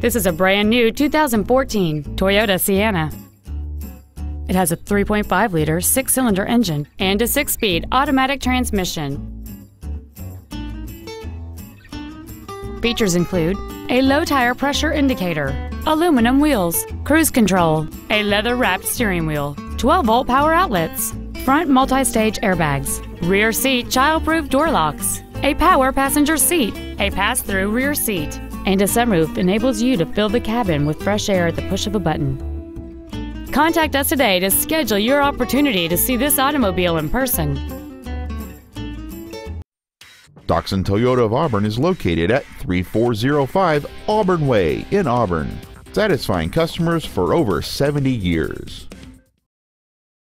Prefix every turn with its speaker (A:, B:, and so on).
A: This is a brand new 2014 Toyota Sienna. It has a 3.5 liter six cylinder engine and a six speed automatic transmission. Features include a low tire pressure indicator, aluminum wheels, cruise control, a leather wrapped steering wheel, 12 volt power outlets, front multi stage airbags, rear seat child proof door locks, a power passenger seat, a pass through rear seat, and a sunroof enables you to fill the cabin with fresh air at the push of a button. Contact us today to schedule your opportunity to see this automobile in person.
B: Doxon Toyota of Auburn is located at 3405 Auburn Way in Auburn, satisfying customers for over 70 years.